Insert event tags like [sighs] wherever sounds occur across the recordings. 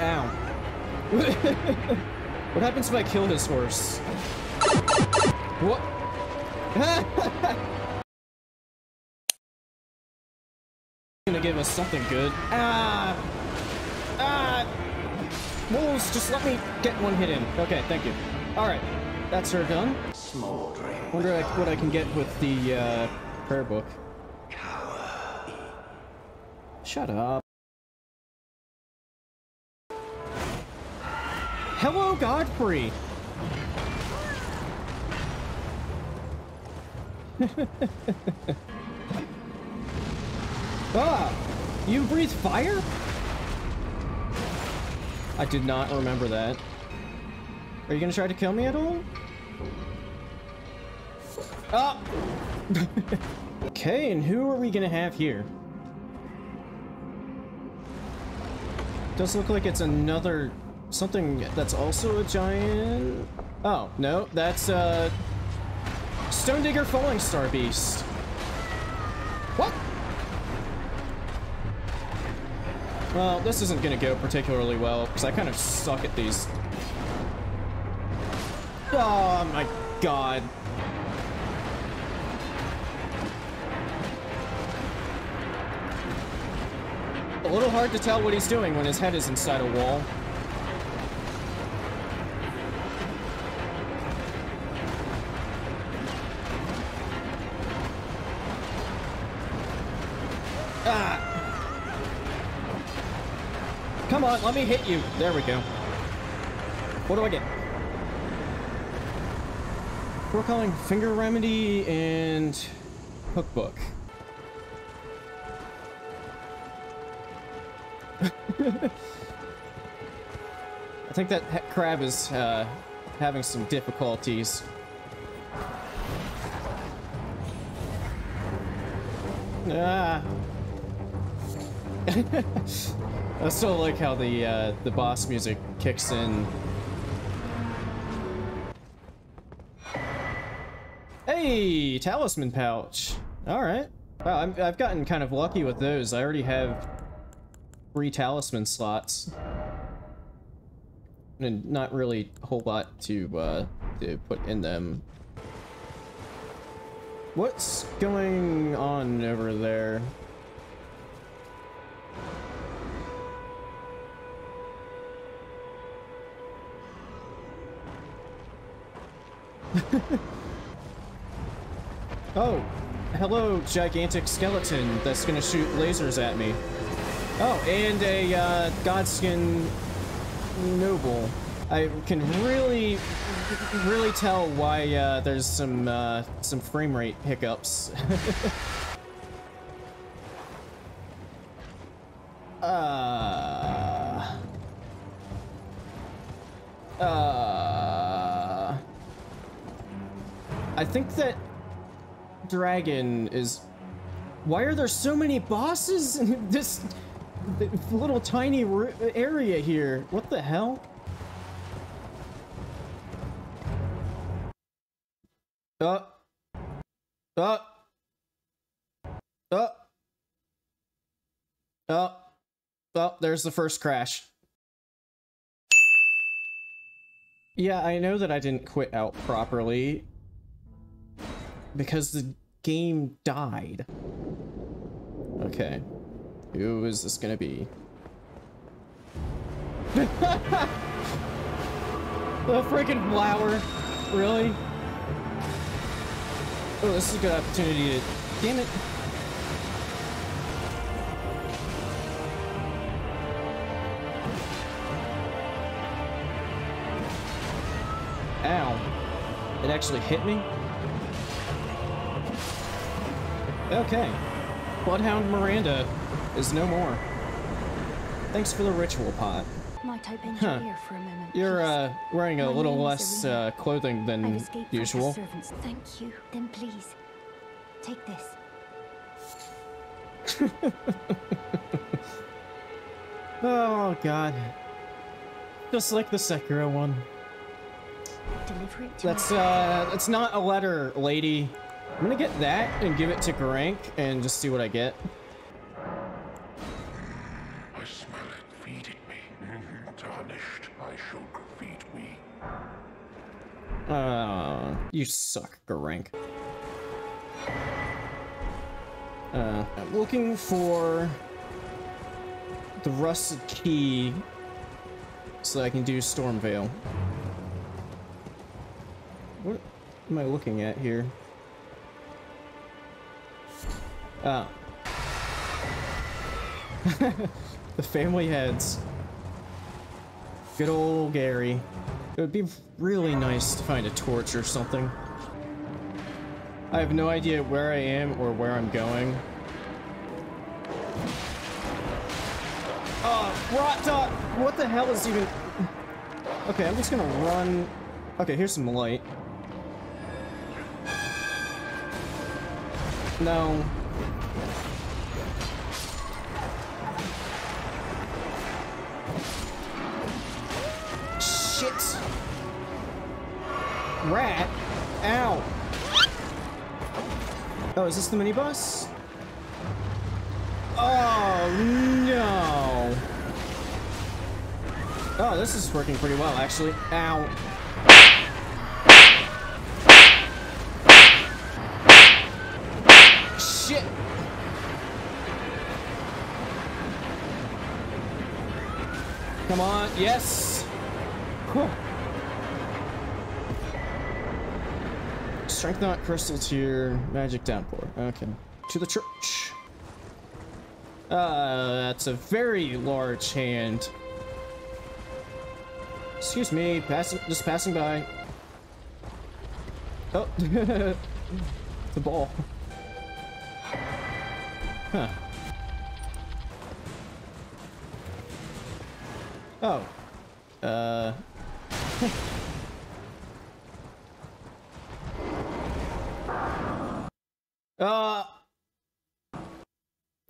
Ow. [laughs] what happens if I kill his horse? What? [laughs] gonna give us something good. Ah! Ah! Wolves, just let me get one hit in. Okay, thank you. Alright, that's her done. Smoldering. Wonder what I can get with the uh, prayer book. Shut up. Hello, Godfrey! [laughs] ah! You breathe fire? I did not remember that. Are you gonna try to kill me at all? Oh! [laughs] okay, and who are we gonna have here? Does look like it's another... something that's also a giant... Oh, no, that's, uh... Stone Digger Falling Star Beast. What? Well, this isn't gonna go particularly well, because I kind of suck at these. Oh my god. A little hard to tell what he's doing when his head is inside a wall. Ah! Come on, let me hit you. There we go. What do I get? We're calling Finger Remedy and Hookbook. [laughs] I think that crab is uh, having some difficulties. Ah. [laughs] I still like how the uh, the boss music kicks in. Hey, talisman pouch. All right. Wow, I'm, I've gotten kind of lucky with those. I already have three talisman slots. And not really a whole lot to, uh, to put in them. What's going on over there? [laughs] oh, hello, gigantic skeleton that's gonna shoot lasers at me. Oh, and a uh, Godskin noble. I can really, really tell why uh, there's some uh, some frame rate hiccups. [laughs] uh, uh, I think that dragon is. Why are there so many bosses in this? little tiny area here. What the hell? There's the first crash. Yeah, I know that I didn't quit out properly because the game died. Okay. Who is this gonna be? [laughs] the freaking flower! Really? Oh, this is a good opportunity to... Damn it! Actually hit me? Okay. Bloodhound Miranda is no more. Thanks for the ritual pot. Huh. your for a moment? You're uh, wearing a My little less uh, clothing than usual. Thank you. Then please, take this. [laughs] Oh god. Just like the Sekiro one. Deliver it to That's uh that's not a letter, lady. I'm gonna get that and give it to Gurranq and just see what I get. I smell it feeding me. Tarnished, I should defeat me. Uh, you suck, Gurranq. Uh, I'm looking for the rusted key so that I can do Stormveil. What am I looking at here? Oh. [laughs] the family heads. Good old Gary. It would be really nice to find a torch or something. I have no idea where I am or where I'm going. Oh, rot dot! What the hell is even... Okay, I'm just gonna run... Okay, here's some light. No. Shit! Rat? Ow! Oh, is this the mini-boss? Oh, no! Oh, this is working pretty well, actually. Ow. Shit! Come on, yes! Strength not crystal tier, magic downpour. Okay. To the church. Uh, that's a very large hand. Excuse me, passing, just passing by. Oh, [laughs] the ball. Huh. Oh. Uh. [laughs] Uh.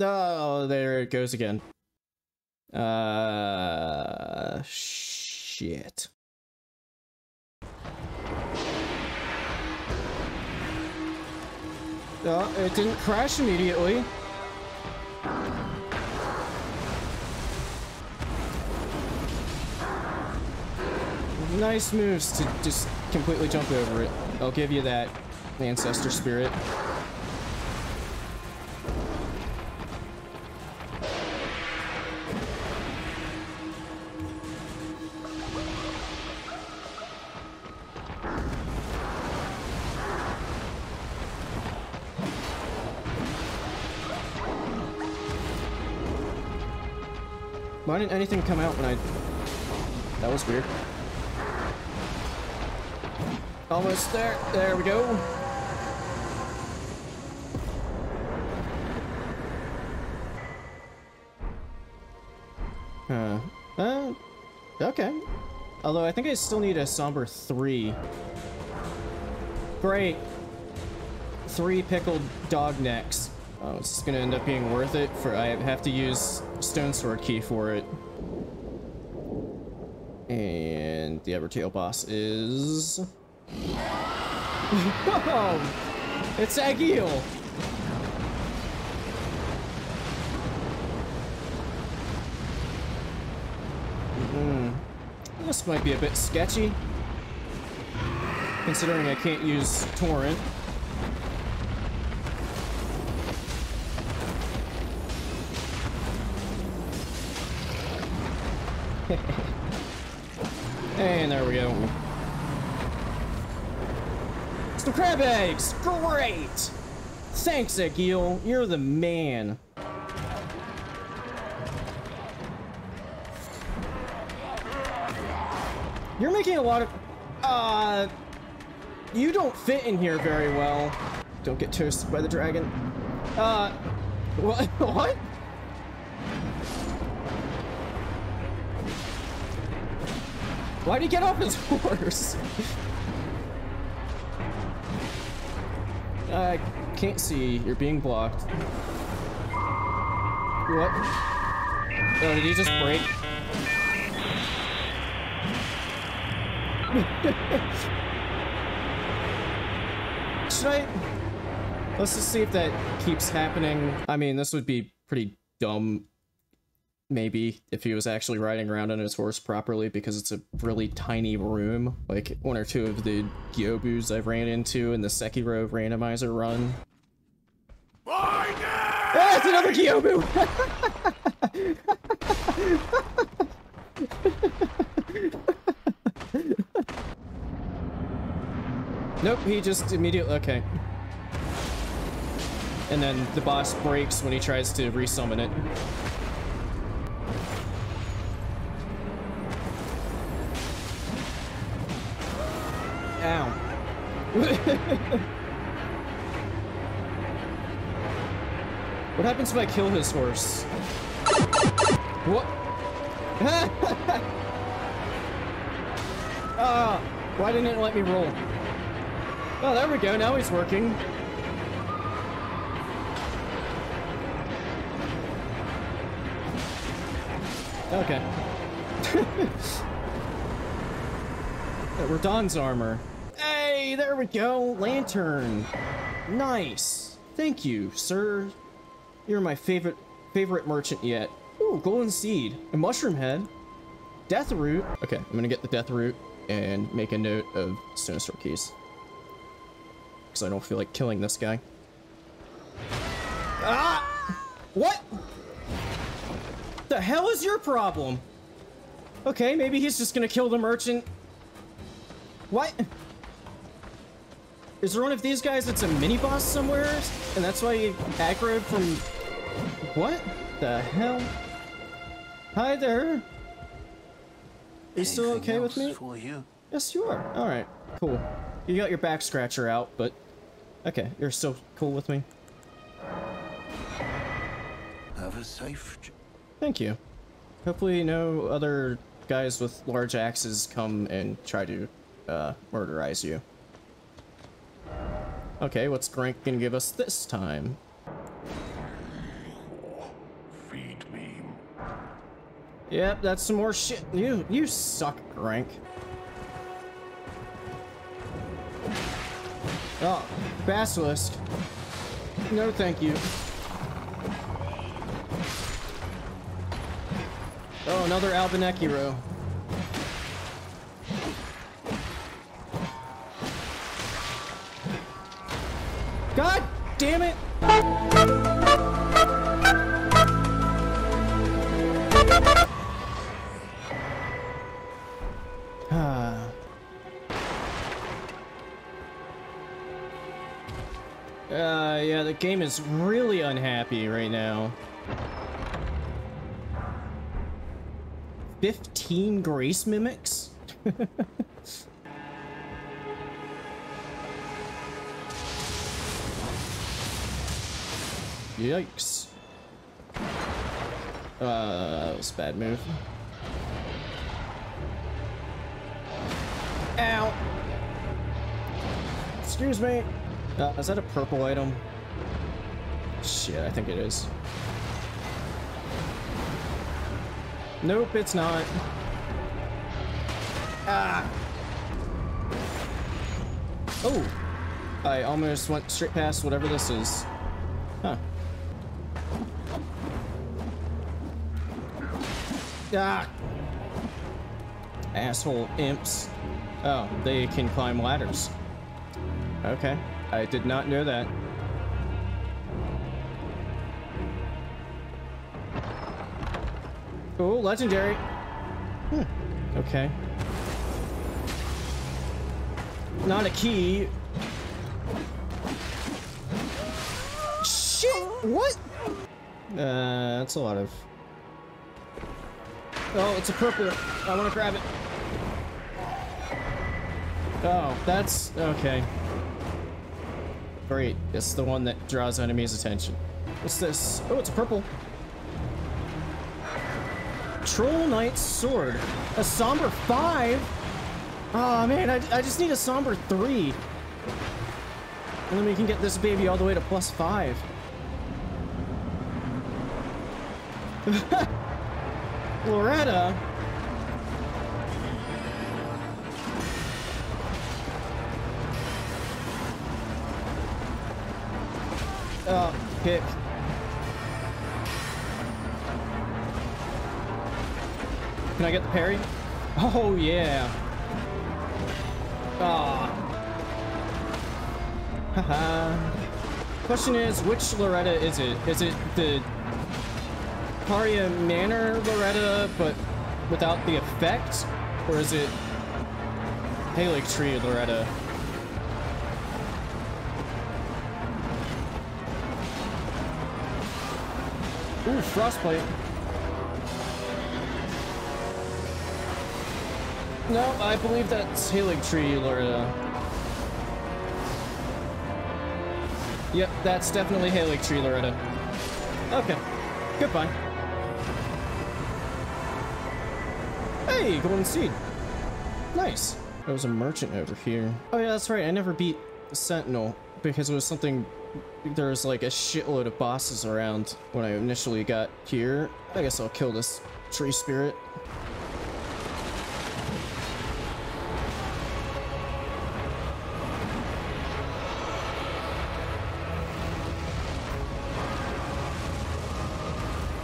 Oh, there it goes again. Uh. Shit. Oh, it didn't crash immediately. Nice moves to just completely jump over it. I'll give you that, ancestor spirit. Why didn't anything come out when I... That was weird. Almost there. There we go. Huh. Uh, okay. Although I think I still need a Somber 3. Great. Three pickled dog necks. Oh, it's gonna end up being worth it for I have to use Stone Sword Key for it. And the Evergaol boss is... oh, it's Agheel! Hmm. This might be a bit sketchy. Considering I can't use Torrent. [laughs] and there we go. Some crab eggs! Great! Thanks, Agheel. You're the man. You're making a lot of... Uh... You don't fit in here very well. Don't get toasted by the dragon. Uh... What? [laughs] what? Why'd he get off his [laughs] horse? I can't see. You're being blocked. What? Oh, did he just break? [laughs] Should I? Let's just see if that keeps happening. I mean, this would be pretty dumb maybe if he was actually riding around on his horse properly because it's a really tiny room. Like one or two of the Gyobus I've ran into in the Sekiro randomizer run. Ah, it's another Gyobu! [laughs] nope, he just immediately... Okay. And then the boss breaks when he tries to resummon it. Ow. [laughs] what happens if I kill his horse? What? [laughs] Ah, why didn't it let me roll? Oh, there we go. Now he's working. Okay. [laughs] Radahn's armor. There we go. Lantern. Nice. Thank you, sir. You're my favorite favorite merchant yet. Ooh, golden seed. A mushroom head. Death root. Okay, I'm gonna get the death root and make a note of Stone keys. Because I don't feel like killing this guy. Ah! What? The hell is your problem? Okay, maybe he's just gonna kill the merchant. What? Is there one of these guys that's a mini-boss somewhere? And that's why you aggroed from... What the hell? Hi there. Are you still okay with me? For you? Yes, you are. Alright, cool. You got your back scratcher out, but... Okay, you're still cool with me? Have a safe Thank you. Hopefully no other guys with large axes come and try to uh, murderize you. Okay, what's Gurranq gonna give us this time? feed me. Yep, that's some more shit. You, you suck, Gurranq. Oh, Basilisk. No, thank you. Oh, another Albanekiro. God damn it! Ah. [sighs] Uh, yeah, the game is really unhappy right now. 15 Grace Mimics? [laughs] Yikes. Uh, that was a bad move. Ow! Excuse me. Uh, is that a purple item? Shit, I think it is. Nope, it's not. Ah! Oh! I almost went straight past whatever this is. Huh. Ah! Asshole imps. Oh, they can climb ladders. Okay. I did not know that. Oh, legendary. Hmm. Okay. Not a key. Shit! What? Uh, that's a lot of... Oh, it's a purple. I want to grab it. Oh, that's... okay. Great. It's the one that draws enemies' attention. What's this? Oh, it's a purple. Troll Knight's Sword. A somber 5? Oh man, I, I just need a somber 3. And then we can get this baby all the way to plus 5. [laughs] Loretta? Oh, kick. Can I get the parry? Oh, yeah. Ah. Haha. [laughs] Question is, which Loretta is it? Is it the Caria Manor Loretta, but without the effect? Or is it Haligtree Loretta? Ooh, frostbite. No, I believe that's Haligtree Loretta. Yep, that's definitely Haligtree Loretta. Okay, goodbye. Hey, golden seed. Nice. There was a merchant over here. Oh yeah, that's right. I never beat Sentinel because it was something. There was like a shitload of bosses around when I initially got here. I guess I'll kill this tree spirit.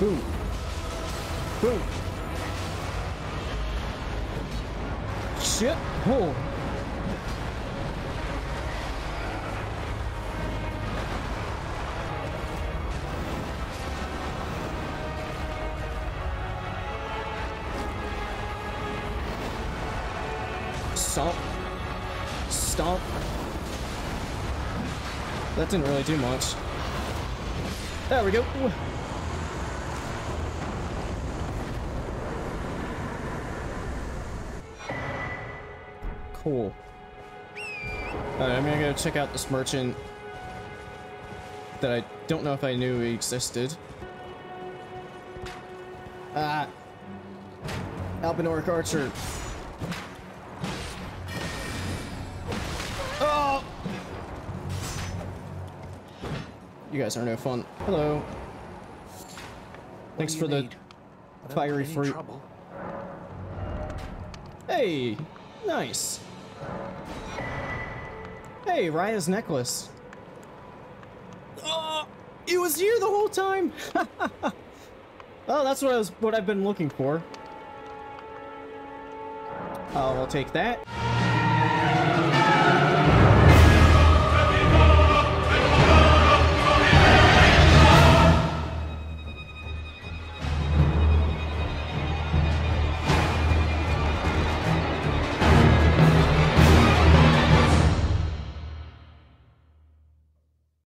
Boom. Boom. Shit. Oh. Stomp. Stomp. That didn't really do much. There we go. Cool. Alright, I'm gonna go check out this merchant that I don't know if I knew existed. Ah! Albinauric Archer. Oh! You guys are no fun. Hello. Thanks for the need? Don't fiery fruit. trouble. Hey, nice. Hey, Rya's necklace. Oh, it was you the whole time. [laughs] oh, that's what I was what I've been looking for. Oh, I'll take that.